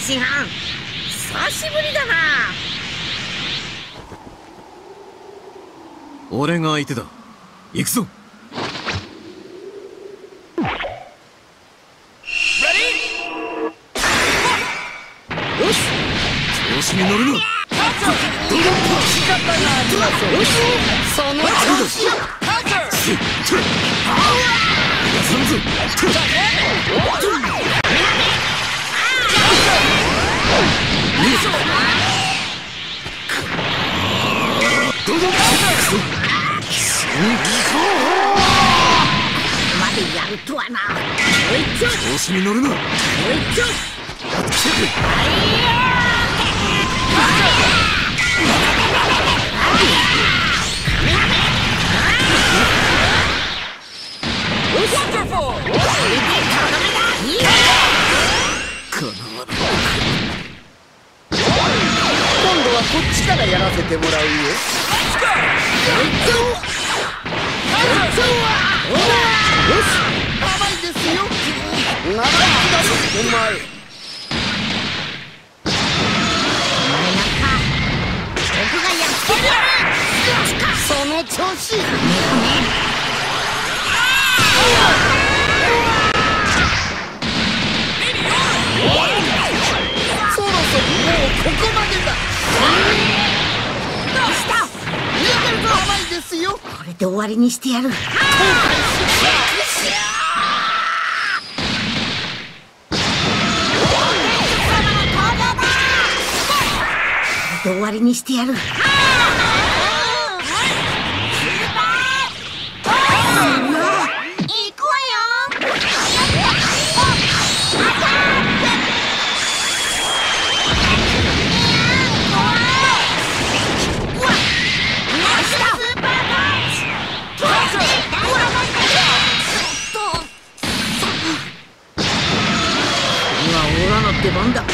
真犯久しぶりだな。俺が相手だ。行くぞ。よし。調子に乗るな。仕方がありませんよし。その調子出さんぞまでやるとはなおいちょ調子に乗るなおいちょかなわぬ今度はこっちからやらせてもらうよ。甘いですよ長いだぞお前僕がやっつけてやるその調子。れで終わりにしてやる。これで終わりにしてやる出番だゴー